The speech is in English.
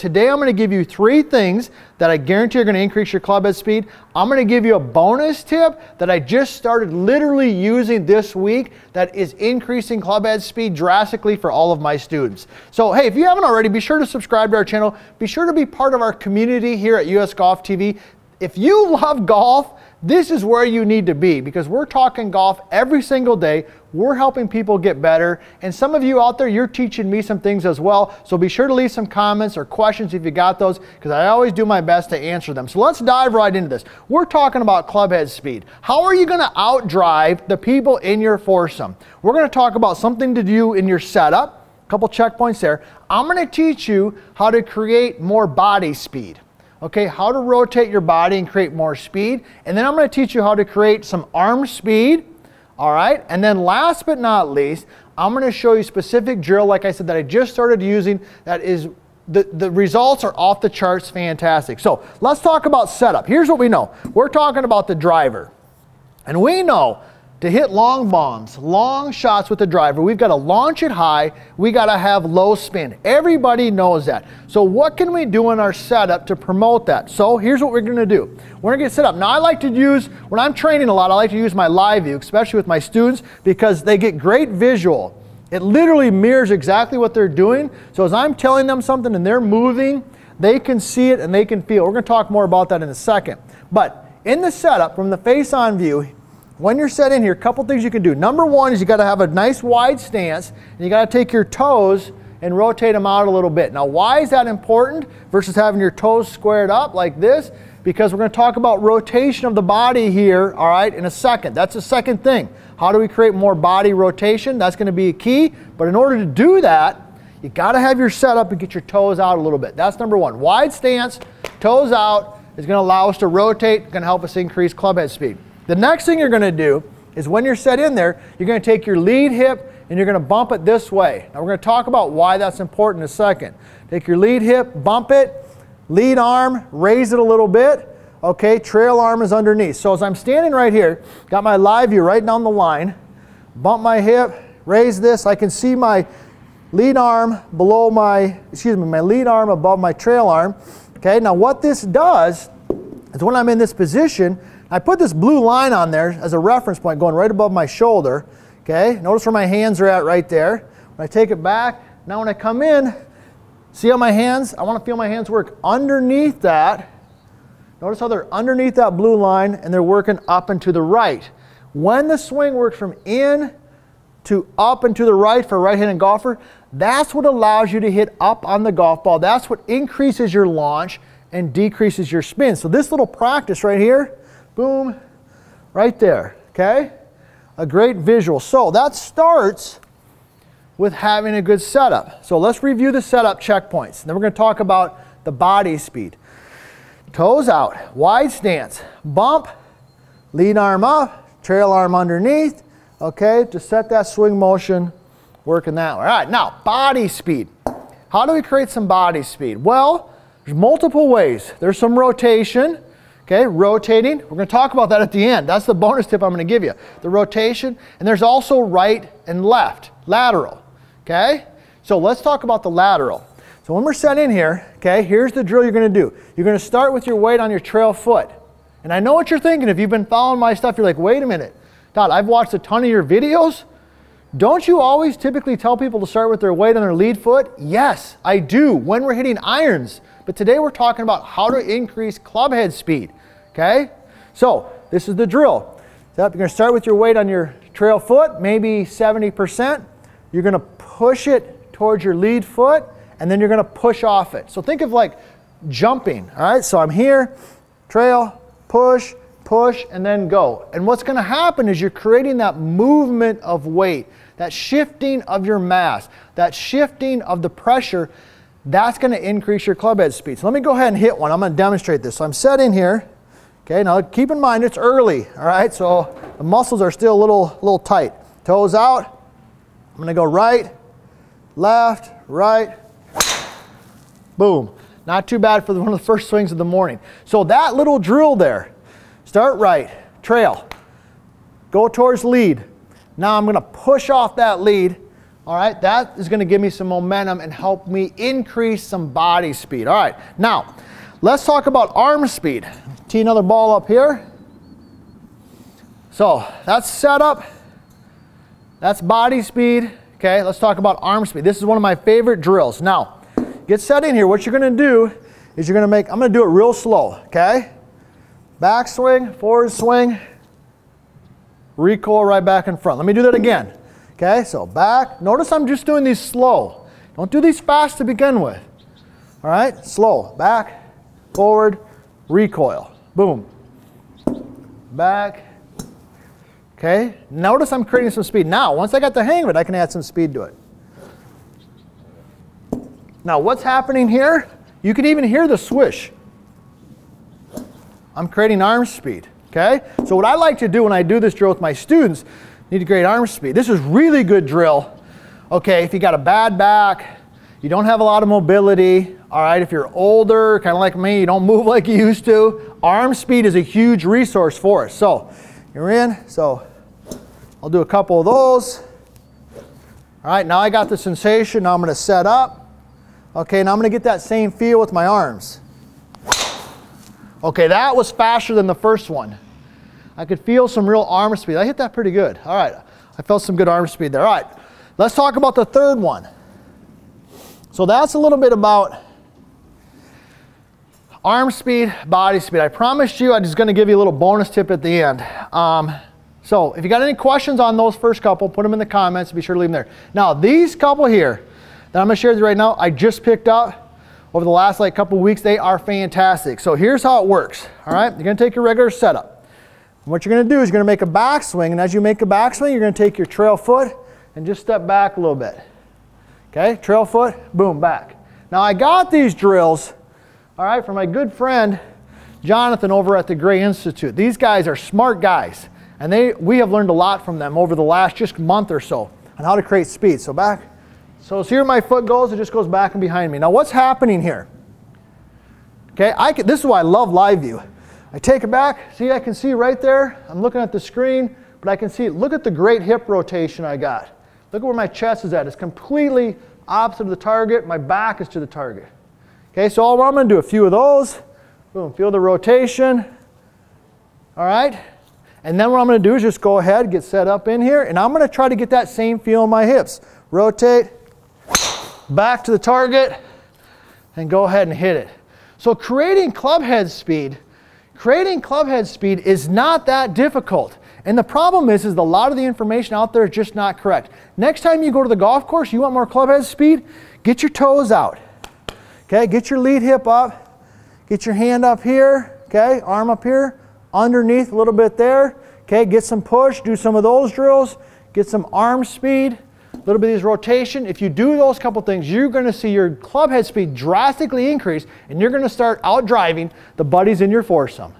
Today I'm going to give you three things that I guarantee are going to increase your club head speed. I'm going to give you a bonus tip that I just started literally using this week that is increasing club head speed drastically for all of my students. So hey, if you haven't already, be sure to subscribe to our channel. Be sure to be part of our community here at US Golf TV. If you love golf, this is where you need to be because we're talking golf every single day. We're helping people get better. And some of you out there, you're teaching me some things as well. So be sure to leave some comments or questions if you got those because I always do my best to answer them. So let's dive right into this. We're talking about club head speed. How are you going to outdrive the people in your foursome? We're going to talk about something to do in your setup. A couple checkpoints there. I'm going to teach you how to create more body speed okay, how to rotate your body and create more speed. And then I'm going to teach you how to create some arm speed, all right? And then last but not least, I'm going to show you specific drill, like I said, that I just started using that is the, the results are off the charts fantastic. So let's talk about setup. Here's what we know. We're talking about the driver. And we know to hit long bombs, long shots with the driver, we've got to launch it high. We got to have low spin. Everybody knows that. So what can we do in our setup to promote that? So here's what we're going to do. We're going to get set up. Now I like to use, when I'm training a lot, I like to use my live view, especially with my students, because they get great visual. It literally mirrors exactly what they're doing. So as I'm telling them something and they're moving, they can see it and they can feel. We're going to talk more about that in a second. But in the setup, from the face-on view, when you're set in here, a couple things you can do. Number one is you got to have a nice wide stance, and you got to take your toes and rotate them out a little bit. Now, why is that important versus having your toes squared up like this? Because we're to talk about rotation of the body here, all right, in a second. That's the second thing. How do we create more body rotation? That's going to be a key. But in order to do that, you got to have your setup and get your toes out a little bit. That's number one. Wide stance, toes out is going to allow us to rotate, going to help us increase club head speed. The next thing you're going to do is when you're set in there, you're going to take your lead hip and you're going to bump it this way. Now we're going to talk about why that's important in a second. Take your lead hip, bump it, lead arm, raise it a little bit. Okay, trail arm is underneath. So as I'm standing right here, got my live view right down the line, bump my hip, raise this, I can see my lead arm below my, excuse me, my lead arm above my trail arm. Okay, now what this does is when I'm in this position, I put this blue line on there as a reference point going right above my shoulder. Okay, notice where my hands are at right there. When I take it back, now when I come in, see how my hands, I want to feel my hands work underneath that. Notice how they're underneath that blue line and they're working up and to the right. When the swing works from in to up and to the right for a right-handed golfer, that's what allows you to hit up on the golf ball. That's what increases your launch and decreases your spin. So this little practice right here, Boom, right there, okay? A great visual. So that starts with having a good setup. So let's review the setup checkpoints. Then we're going to talk about the body speed. Toes out, wide stance, bump, lead arm up, trail arm underneath, okay, to set that swing motion working that way. All right, now body speed. How do we create some body speed? Well, there's multiple ways. There's some rotation, Okay, rotating. We're going to talk about that at the end. That's the bonus tip I'm going to give you. The rotation. And there's also right and left, lateral. Okay, so let's talk about the lateral. So when we're set in here, okay, here's the drill you're going to do. You're going to start with your weight on your trail foot. And I know what you're thinking. If you've been following my stuff, you're like, wait a minute. Todd, I've watched a ton of your videos. Don't you always typically tell people to start with their weight on their lead foot? Yes, I do when we're hitting irons. But today we're talking about how to increase club head speed. Okay? So this is the drill. So you're to start with your weight on your trail foot, maybe 70%. You're to push it towards your lead foot, and then you're to push off it. So think of like jumping. All right? So I'm here, trail, push, push, and then go. And what's to happen is you're creating that movement of weight, that shifting of your mass, that shifting of the pressure. That's to increase your club head speed. So let me go ahead and hit one. I'm to demonstrate this. So I'm set in here. Okay, now keep in mind it's early, all right? So the muscles are still a little, little tight. Toes out. I'm gonna go right, left, right, boom. Not too bad for one of the first swings of the morning. So that little drill there, start right, trail, go towards lead. Now I'm gonna push off that lead, All right, that is gonna give me some momentum and help me increase some body speed. All right, now let's talk about arm speed. Tee another ball up here. So that's setup, that's body speed. Okay, let's talk about arm speed. This is one of my favorite drills. Now, get set in here. What you're gonna do is you're gonna make, I'm gonna do it real slow, okay? Back swing, forward swing, recoil right back in front. Let me do that again. Okay, so back. Notice I'm just doing these slow. Don't do these fast to begin with. All right, slow. Back, forward, recoil. Boom. Back. Okay, notice I'm creating some speed. Now, once I got the hang of it, I can add some speed to it. Now, what's happening here? You can even hear the swish. I'm creating arm speed. Okay? So what I like to do when I do this drill with my students, need to create arm speed. This is really good drill. Okay, if you got a bad back, you don't have a lot of mobility, all right, if you're older, kind of like me, you don't move like you used to, arm speed is a huge resource for us. So you're in, so I'll do a couple of those. All right, now I got the sensation, now I'm gonna set up. Okay, now I'm gonna get that same feel with my arms. Okay, that was faster than the first one. I could feel some real arm speed. I hit that pretty good. All right, I felt some good arm speed there. All right, let's talk about the third one. So that's a little bit about arm speed, body speed. I promised you I was gonna give you a little bonus tip at the end. Um, so if you got any questions on those first couple, put them in the comments. Be sure to leave them there. Now, these couple here that I'm gonna share with you right now, I just picked up over the last like couple weeks, they are fantastic. So here's how it works. All right, you're gonna take your regular setup. what you're gonna do is you're gonna make a backswing, and as you make a backswing, you're gonna take your trail foot and just step back a little bit. Okay, trail foot, boom, back. Now I got these drills, all right, from my good friend Jonathan over at the Gray Institute. These guys are smart guys, and they we have learned a lot from them over the last just month or so on how to create speed. So back, so here my foot goes, it just goes back and behind me. Now what's happening here? Okay, I can, this is why I love live view. I take it back, see I can see right there, I'm looking at the screen, but I can see, look at the great hip rotation I got. Look at where my chest is at. It's completely opposite of the target, my back is to the target. Okay, so all I'm gonna do a few of those, boom, feel the rotation, all right? And then what I'm gonna do is just go ahead, get set up in here, and I'm gonna try to get that same feel in my hips. Rotate, back to the target, and go ahead and hit it. So creating club head speed, creating club head speed is not that difficult. And the problem is, is a lot of the information out there is just not correct. Next time you go to the golf course, you want more clubhead speed, get your toes out. Okay, get your lead hip up, get your hand up here, okay, arm up here, underneath a little bit there. Okay, get some push, do some of those drills, get some arm speed a little bit of these rotation. If you do those couple things, you're going to see your club head speed drastically increase and you're going to start out driving the buddies in your foursome.